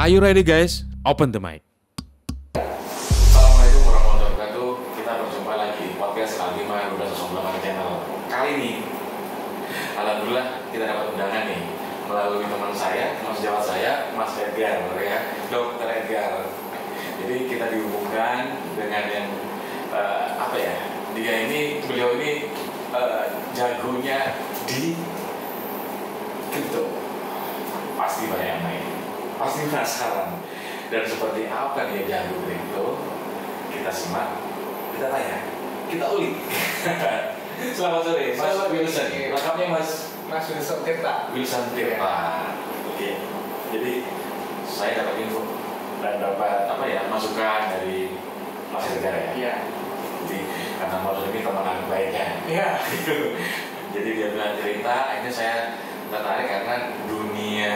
Are you ready guys? Open the mic. Assalamualaikum warahmatullahi wabarakatuh. Kita berjumpa lagi di podcast Kalima yang udah Belakang channel. Kali ini, alhamdulillah kita dapat undangan nih melalui teman saya, teman sejawat saya, Mas Edgar, ya, Dokter Edgar. Jadi kita dihubungkan dengan yang eh, apa ya? Dia ini, beliau ini eh, jagonya di kripto. Pasti banyak yang main, pasti penasaran. Dan seperti apa dia jago kripto? Kita simak, kita tanya, kita ulik. Selamat sore, Mas Selamat. Wilson. Lengkapnya Mas Mas Wilson Tirta. Wilson Tirta. Oke, jadi saya dapat info dan dapat apa ya masukan dari Mas Edgar ya. Iya. Jadi karena Mas ini teman baiknya. Iya. Jadi dia bilang cerita, akhirnya saya tertarik karena dunia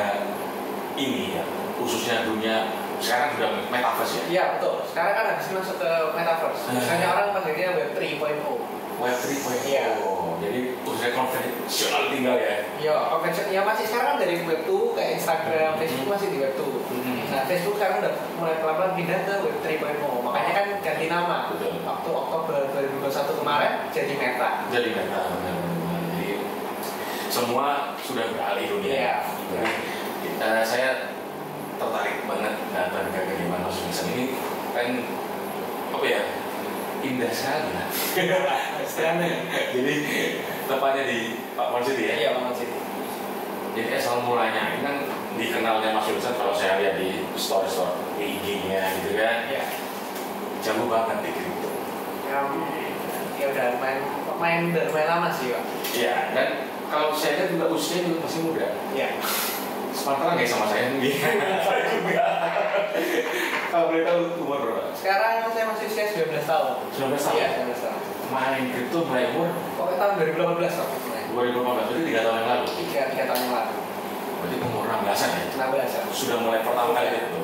ini ya, khususnya dunia sekarang sudah metaverse ya. Iya betul. Sekarang kan habis masuk ke metaverse. Misalnya orang panggilnya Web 3.0. Web 3.0. Iya. Jadi khususnya konvensional tinggal ya. Ya, convention ya masih sekarang kan dari Web 2 kayak Instagram, Facebook masih di Web 2. Hmm. Nah, Facebook sekarang udah mulai pelan-pelan pindah ke Web 3.0. Makanya kan ganti nama. Betul. Waktu Oktober 2021 kemarin jadi Meta. Jadi meta. Jadi semua sudah beralih dunia. Iya. Jadi eh, saya tertarik banget datang ke gimana Wilson ini kan apa ya indah sekali ya. Istilahnya. Jadi tepatnya di Pak Polisi ya. Iya, Bang Citi. Jadi asal mulanya ini kan dikenalnya Mas Wilson kalau saya lihat di story story di IG-nya gitu kan Iya. jago banget di kripto. Ya, ya udah main main udah main lama sih, Pak. Iya dan kalau saya lihat juga usianya juga masih muda. Iya. Sepantaran nggak sama saya. Saya juga. Kalau boleh tahu umur berapa? Sekarang saya masih usia 19 tahun. 19 tahun. Iya, 19 tahun. Main kripto mulai umur Pokoknya tahun 2018 waktu itu. 2015 berarti tiga tahun yang lalu. Tiga, tiga tahun yang lalu. Berarti umur 16-an ya. 16 ya. Sudah mulai pertama kali kripto.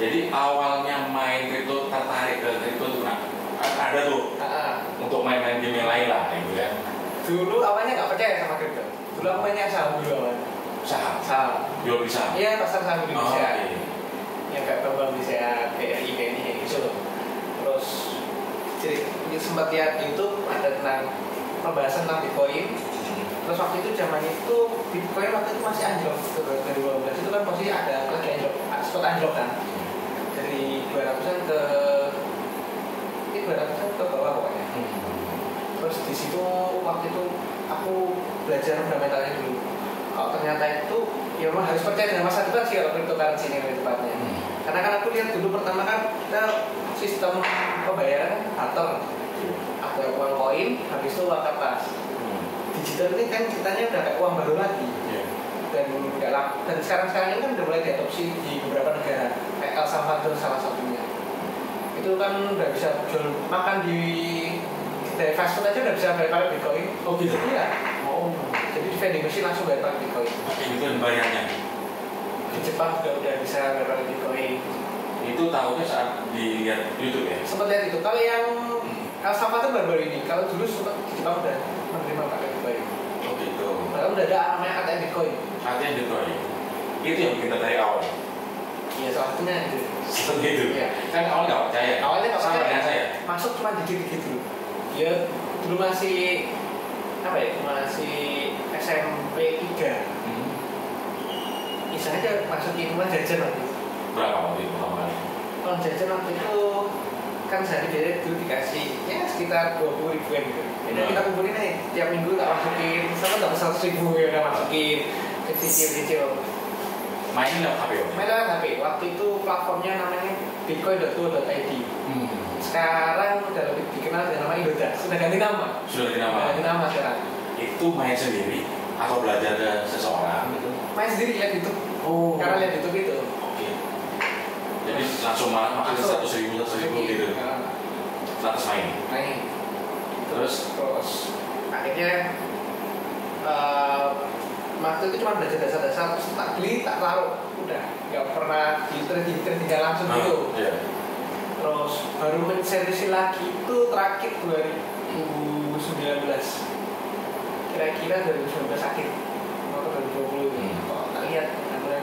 Jadi awalnya main kripto tertarik ke kripto itu kenapa? Kan ada tuh Ah, untuk main-main game yang lain lah, gitu kan. dulu awalnya nggak percaya sama kripto. Dulu aku mainnya saham dulu awalnya. Saham, Saham. jual beli saham. Iya pasar saham Oh, Indonesia. oke. Yang kayak Bank Indonesia, BRI, BNI kayak gitu. Terus jadi sempat lihat di YouTube ada tentang pembahasan tentang Bitcoin. Terus waktu itu zaman itu Bitcoin waktu itu masih anjlok ke 2012 itu kan posisi ada lagi anjlok, sempat anjlok kan dari 200an ke ini 200an ke bawah pokoknya. Hmm. terus di situ waktu itu aku belajar fundamentalnya dulu kalau ternyata itu ya memang harus percaya dengan masa depan sih kalau cryptocurrency ini lebih tepatnya Hmm. karena kan aku lihat dulu pertama kan kita sistem pembayaran barter ada uang koin habis itu uang kertas Hmm. digital ini kan ceritanya udah kayak uang baru lagi Iya. dan nggak dan sekarang sekarang ini kan udah mulai diadopsi di beberapa negara kayak El Salvador salah satunya itu kan udah bisa jual makan di dari fast food aja udah bisa bayar pakai bitcoin Oh gitu. iya Oh. Jadi di vending machine langsung pakai bitcoin dan bayarnya. di Jepang juga udah bisa pakai bitcoin Itu tahunya saat dilihat YouTube ya. sempat lihat itu kalau yang El Salvador baru-baru ini kalau dulu sempat di Jepang udah menerima pakai bitcoin Oh gitu. bahkan udah ada namanya ATM bitcoin Artinya gitu aja. Itu yang kita dari awal. iya salah satunya itu Seperti itu. Iya. Kan awal nggak percaya. Awalnya nggak Sama percaya. dengan saya. masuk cuma dikit-dikit dulu ya dulu masih apa ya masih SMP 3 Hmm. iseng aja masukin uang jajan waktu itu. Berapa waktu itu uang jajan waktu itu kan sehari biasanya dulu dikasih ya sekitar 20 ribuan gitu. Jadi Nah. kita kumpulin nih tiap minggu tak masukin sama dapat 100 ribu ya udah masukin kecil-kecil Mainnya lewat HP ya? main lewat HP waktu itu platformnya namanya bitcoin.co.id Hmm. sekarang udah lebih dikenal dengan nama Indoda sudah ganti nama? Sudah Sudah dinamakan. ganti nama sekarang. Itu main sendiri atau belajar dari seseorang gitu? main sendiri lihat YouTube Oh. karena lihat YouTube itu Oke. Jadi langsung malah maksudnya Langsung. seratus ribu, seratus ribu gitu. Lantas main. main Terus terus akhirnya eh waktu itu cuma belajar dasar-dasar terus tak beli tak taruh udah nggak pernah di trading trading langsung Ah, gitu Iya. terus baru menserisi lagi itu terakhir 2019 kira-kira 2019 akhir atau 2020 Hmm. kok tak lihat mulai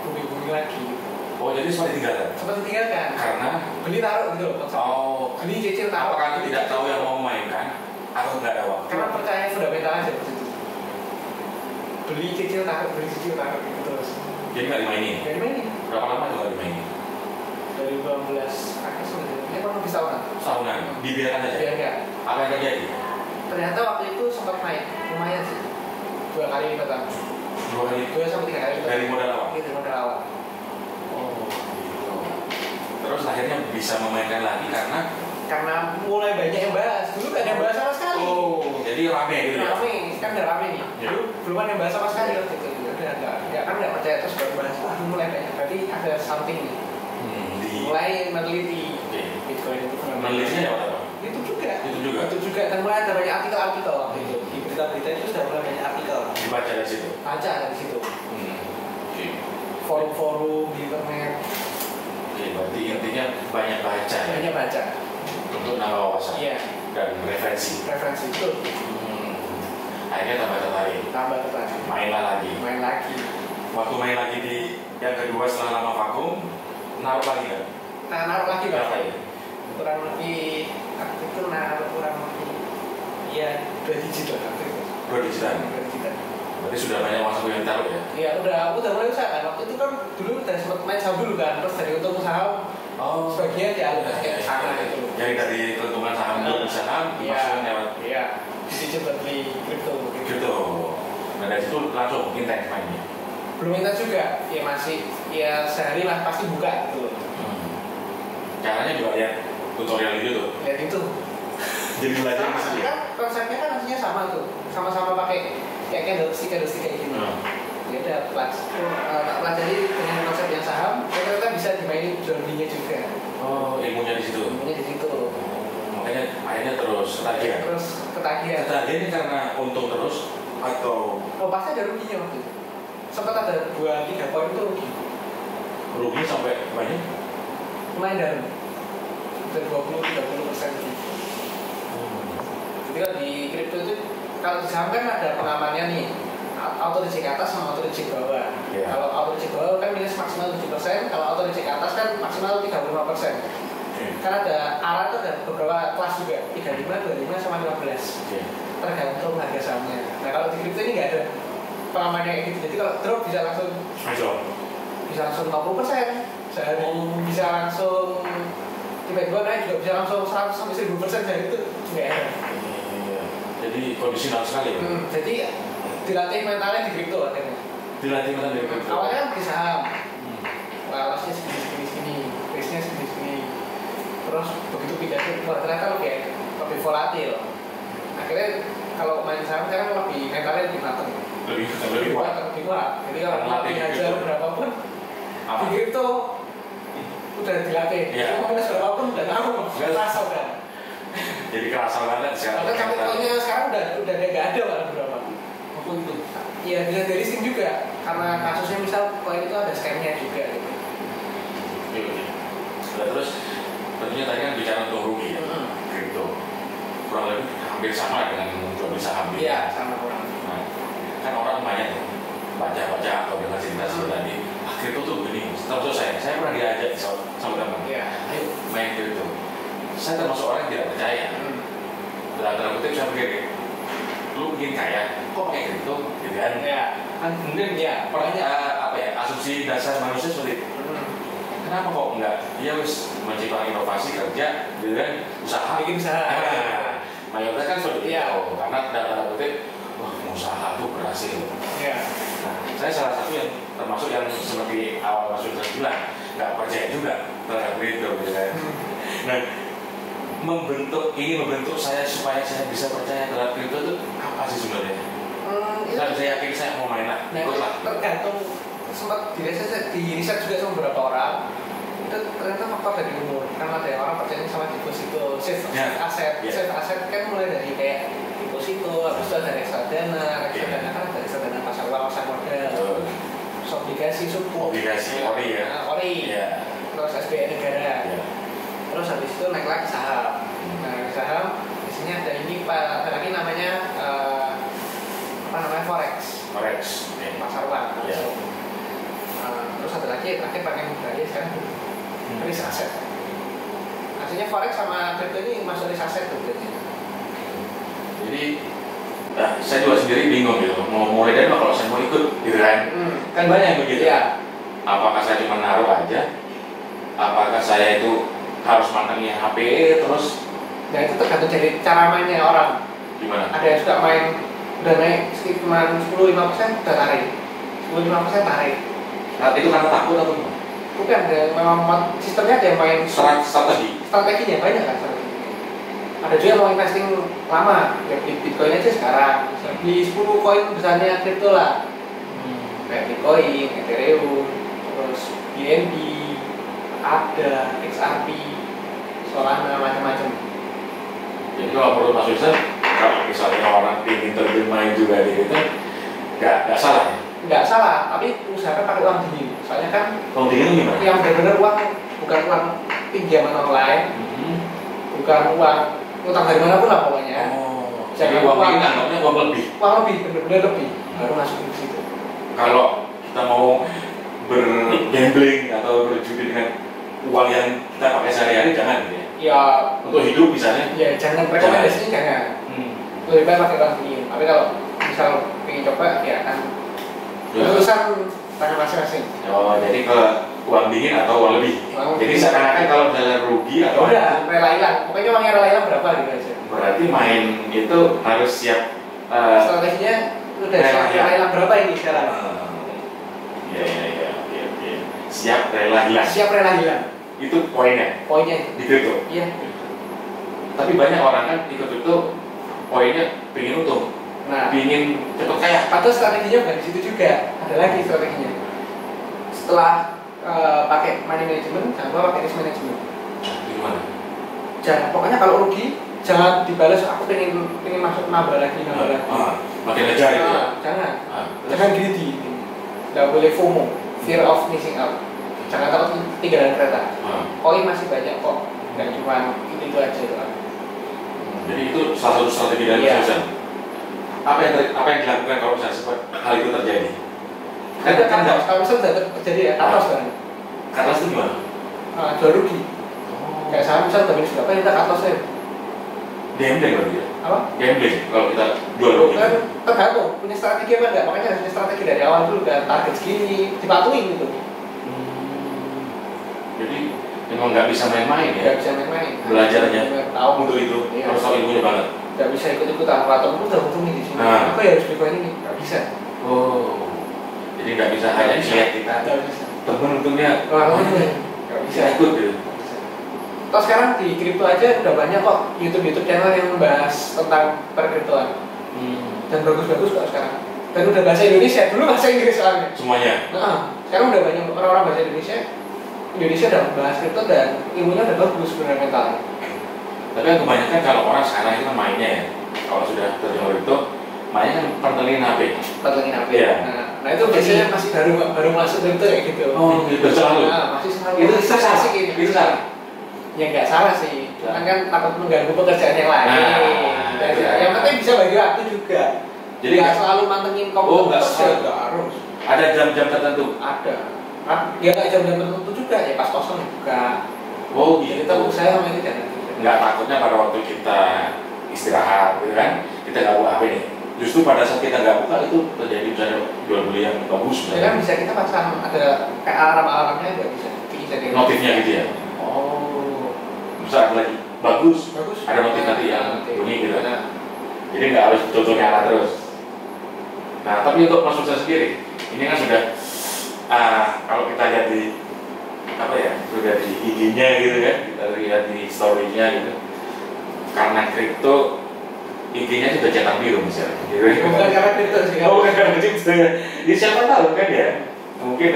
bumi-bumi lagi. Jadi sempat ditinggalkan? Sempat ditinggalkan. Karena? Beli taruh gitu loh oh. Beli cicil taruh. Apakah tidak tahu yang mau memainkan? Atau nggak ada waktu? Karena percaya fundamental aja beli cicil taruh beli cicil taruh gitu terus. Jadi nggak dimainin? Dari mana berapa lama tuh nggak dimainin? Dari 12 akhir sebenarnya ya kurang lebih tahunan tahunan dibiarkan aja? Biar enggak apa yang terjadi ternyata waktu itu sempat naik lumayan sih. Dua kali lipatan dua kali dua sampai tiga kali lipatan dari modal awal? Iya, dari modal awal. Oh. Terus akhirnya bisa memainkan lagi karena? Karena mulai banyak yang bahas. Dulu gak ada yang bahas sama sekali. Oh jadi rame gitu ya? Rame. Kan udah rame nih. Ya. dulu belum ada yang bahas sama sekali. Waktu itu udah enggak kan enggak percaya. Terus baru bahas wah ini mulai banyak. Berarti ada something nih. Hmm, di mulai meneliti. Bitcoin itu menelitinya itu juga. Itu juga? itu juga dan mulai ada banyak artikel-artikel waktu itu di berita-berita itu sudah mulai banyak artikel. Dibaca dari situ? Baca dari situ. Hmm. oke. Forum-forum di internet. Oke, berarti intinya banyak baca ya? Banyak baca. Untuk nambah wawasan iya. dan referensi. referensi itu Hmm. Akhirnya tambah tertarik, tambah tertarik. Mainlah lagi. main lagi. Waktu main lagi di yang kedua setelah lama vakum, naruh lagi kan? nah naruh lagi ya? kurang lebih itu naruh kurang ya dua digit lah waktu itu Dua digitan. dua digitan Berarti sudah banyak saku yang taruh ya? Iya udah, aku udah mulai usaha kan. Waktu itu kan dulu udah sempat main saham dulu kan, terus dari untung saham Oh. sebagian ya udah kayak sana itu. Yang dari keuntungan saham dulu di saham, Iya, lewat iya. Jadi coba beli kripto gitu. gitu. Nah dari situ langsung intens mainnya. Belum minta juga, ya masih ya sehari lah pasti buka gitu. Hmm. Caranya juga lihat tutorial di YouTube. Lihat itu. Jadi belajar Sama, situ. ya? kan konsepnya kan aslinya sama tuh, sama-sama pakai kayak candlestick candlestick kayak gini. Hmm. Ya udah, pelas, uh, tak pelajari dengan konsep yang saham, ya ternyata bisa dimainin belinya juga. Oh, ilmunya di situ. Ilmunya di situ. Makanya akhirnya terus ketagihan. Terus ketagihan. Ketagihan ini karena untung terus atau Oh pasti ada ruginya waktu itu. Sempat ada dua tiga poin itu rugi. rugi sampai banyak? Lumayan dalam. Udah 20 30 persen rugi. Jadi kalau di kripto itu kalau di saham kan ada pengamannya nih auto reject atas sama auto reject bawah. Iya. Kalau auto reject bawah kan minus maksimal 7 persen, kalau auto reject atas kan maksimal 35 persen. Oke. Kan ada arah itu ada beberapa kelas juga, 35, 25 sama 15 Oke. tergantung harga sahamnya. Nah kalau di kripto ini nggak ada pengamannya kayak gitu. Jadi kalau drop bisa langsung bisa langsung 50 persen sehari bisa langsung tiba-tiba naik juga bisa langsung 100 sampai 1000 persen dari itu nggak ada Iya. Jadi kondisional sekali ya. hmm, jadi dilatih mentalnya di kripto akhirnya Dilatih mana dari kripto? awalnya kan di saham Hmm. lalosnya segini segini segini risknya segini segini terus begitu pindah ke ternyata lebih lebih volatil akhirnya kalau main saham kan lebih mentalnya lebih matang Lebih lebih kuat. lebih kuat jadi kalau Karena latih latih aja kripto. berapapun Apa? di kripto udah dilatih Iya. mau minus berapapun udah tahu Nggak. rasa udah Jadi kerasa banget sekarang. Sampai koinnya sekarang udah udah nggak ada malah berapa Apa itu? Iya bisa dari listing juga karena kasusnya misal koin itu ada scamnya juga gitu. Iya. iya. Nah, terus tentunya tadi kan bicara untung rugi ya. Hmm. Kripto. Kurang lebih hampir sama dengan jual beli saham. gitu. Iya sama kurang. Nah, kan orang banyak tuh baca-baca atau dengar cerita Hmm. tadi ah kripto tuh begini termasuk saya saya pernah diajak sama, sama teman Iya. ayo main kripto saya termasuk orang yang tidak percaya Hmm. dalam tanda kutip saya pikir lu bikin kaya kok pakai kripto gitu kan Iya. kan kemudian Iya. banyak apa ya asumsi dasar manusia seperti itu. Hmm. kenapa kok enggak ya wis menciptakan inovasi kerja gitu kan usaha Bikin usaha. nah, mayoritas kan seperti itu Iya. karena dalam tanda kutip wah usaha tuh berhasil Iya. Nah, saya salah satu yang termasuk yang seperti awal Mas Yudha bilang nggak percaya juga terhadap kripto gitu kan. Hmm. Nah, membentuk ini membentuk saya supaya saya bisa percaya terhadap kripto itu apa sih sebenarnya? Hmm, itu Saya, saya yakin saya mau main lah, Nah, tergantung sempat di riset, di riset juga sama beberapa orang itu ternyata faktor dari umur karena ada yang orang percaya sama deposito safe Ya. aset Ya. safe aset kan mulai dari kayak deposito habis itu ada reksadana reksadana Ya. kan ada reksadana pasar uang pasar modal obligasi suku Obligasi, ori ya. Nah, ori Iya. terus SBN negara Iya. Terus habis itu naik lagi saham nah naik saham di sini ada ini pak ada lagi namanya eh, apa namanya forex Forex. Pasar uang Iya. Uh, terus ada lagi terakhir pakai terakhir sekarang risk asset artinya forex sama crypto ini masuk risk asset tuh Jadi nah, saya juga sendiri bingung gitu. Mau mulai dari mana kalau saya mau ikut gitu kan? hmm. Kan banyak begitu. iya Apakah saya cuma naruh aja? Apakah saya itu harus mantengin HP terus dan itu tergantung dari cara mainnya orang. Gimana? ada yang suka main udah naik sekitar 10 5 persen udah tarik 10 5 persen tarik Nah, itu karena takut atau gimana? bukan ada memang ma- sistemnya ada yang main Strat- strategi. strateginya banyak kan strateginya ada juga yang mau investing lama ya beli bitcoin aja sekarang. Beli 10 koin besarnya kripto lah. Kayak bitcoin, ethereum, terus BNB, ada, XRP, Solana macam-macam Jadi kalau menurut Mas Yusuf, kalau misalnya orang ingin terjun main juga di itu, nggak nggak salah ya? nggak salah tapi usahakan pakai uang dingin soalnya kan Kalau dingin gimana? yang benar-benar uang bukan uang pinjaman online Hmm. bukan uang utang dari mana pun lah pokoknya Oh, jadi uang uang. ini anggapnya uang lebih. uang lebih benar-benar lebih baru masuk ke situ Kalau kita mau bergambling atau berjudi dengan uang yang kita pakai sehari-hari jangan gitu ya. ya Untuk hidup misalnya. ya jangan rekomendasinya jangan Hmm. lebih baik pakai uang dingin tapi kalau misal pengen coba ya kan Ya. urusan tangan masing-masing Oh, jadi ke uang dingin atau uang lebih. Uang Jadi seakan-akan kalau misalnya rugi atau udah rela hilang pokoknya uangnya rela hilang berapa gitu aja berarti main itu harus siap eh, strateginya udah Rela siap hilang. rela hilang berapa ini sekarang Iya iya iya oke. Siap rela hilang. siap rela hilang Itu poinnya. Poinnya itu. Di iya. Tapi banyak orang kan ikut itu poinnya pingin untung, nah. Pingin cepet kaya. atau strateginya bukan di situ juga. Ada lagi strateginya. Setelah eh, pakai money management jangan lupa pakai risk management. Gimana? jangan pokoknya kalau rugi jangan dibalas aku pengen pengen masuk nambah lagi nambah lagi. Ah, makin ngejar itu ya. Nah, jangan. Ah, jangan greedy. Nggak boleh FOMO fear of missing out. Jangan takut ketinggalan kereta. Koin masih banyak kok. Nggak cuma itu, itu aja lah Jadi itu salah satu strategi dari Iya. Susan. Apa yang apa yang dilakukan kalau misalnya seperti hal itu terjadi? Kan kan katos kalau misalnya terjadi ya katos kan? Karena itu gimana? Ah, jual rugi. Kayak saya misalnya minus berapa kita katosnya Gambling berarti ya? apa? Gambling. Kalau kita jual rugi. kan tergantung punya strategi apa enggak makanya harus punya strategi dari awal dulu kan target segini dipatuhin gitu Jadi memang nggak bisa main-main ya. nggak bisa main-main Belajar aja. tahu Untuk itu Iya. harus tahu ilmunya banget. nggak bisa ikut-ikutan atau kamu udah untung nih di sini Nah. apa ya harus koin ini nggak bisa Oh. Jadi nggak bisa hanya lihat kita temen untungnya orang lain nggak bisa ikut gitu. Nggak bisa. Terus sekarang di kripto aja udah banyak kok YouTube YouTube channel yang membahas tentang perkriptoan dan bagus-bagus kok sekarang dan udah bahasa Indonesia dulu bahasa Inggris soalnya Semuanya. Nah, sekarang udah banyak orang-orang bahasa Indonesia Indonesia udah membahas kripto dan ilmunya udah bagus fundamental Tapi kan kebanyakan kalau orang sekarang itu kan mainnya ya. Kalau sudah terjun itu mainnya kan pantengin HP. Pantengin HP. Iya. Nah, nah itu biasanya masih baru baru masuk kripto kayak gitu. Oh, gitu. Selalu. Nah, masih selalu. Itu Masih salah. asik ini. Itu salah. Ya nggak salah sih. Cuman kan takut mengganggu pekerjaan yang lain. Nah, iya. yang penting bisa bagi waktu juga. Jadi nggak selalu mantengin komputer. Oh, nggak selalu. nggak harus. ada jam-jam tertentu. Ada. Ah, Ya nggak jam-jam tertentu juga ya pas kosong buka. Oh, Jadi gitu. kita saya sama itu jangan. Nggak takutnya pada waktu kita istirahat, gitu kan? Kita nggak buka HP nih. Justru pada saat kita nggak buka itu terjadi misalnya jual beli yang bagus. Ya kan bisa kita pasang ada kayak alarm-alarmnya nggak bisa. Bisa gitu. Notifnya gitu ya. Oh. Bisa lagi bagus. bagus. Ada notif nanti yang bunyi gitu. Nah, Jadi nggak harus contohnya nyala terus. Nah, tapi untuk Musa sendiri, ini kan sudah ah, kalau kita lihat di apa ya, sudah di IG-nya gitu kan, kita lihat di story-nya gitu. Karena kripto IG-nya sudah cetak biru misalnya. Gitu. bukan karena kripto sih. Oh, bukan karena kripto ya. Ya siapa tahu kan ya. Mungkin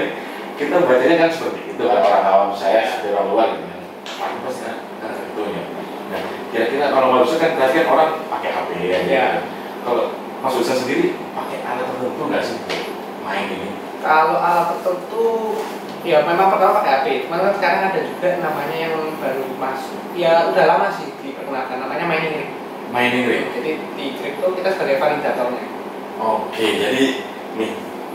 kita bacanya kan seperti itu kan orang awam saya dari orang luar gitu kan. Pantas kan kriptonya. Kira-kira kalau Mas Musa kan berarti orang pakai HP ya. Iya. Kalau Mas Musa sendiri pakai alat tertentu nggak sih main ini? Kalau alat tertentu ya memang pertama pakai HP. Cuman kan sekarang ada juga namanya yang baru masuk. Ya udah lama sih diperkenalkan namanya mining ring. Mining ring. Jadi di kripto kita sebagai validatornya. Oke, jadi nih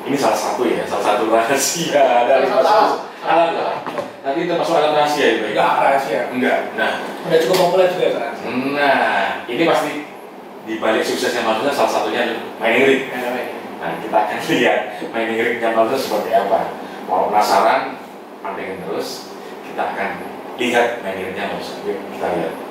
ini salah satu ya, salah satu rahasia dari Mas. Alat lah. Nanti termasuk alat rahasia ya, Pak? Enggak rahasia. Enggak. Nah, Udah cukup populer juga sekarang. nah ini pasti di balik suksesnya Sus salah satunya mining rig. Ya. Nah, kita akan lihat mining rig-nya Mas Sus seperti apa. Kalau penasaran, pantengin terus. Kita akan lihat mining rig-nya. Yuk, kita lihat.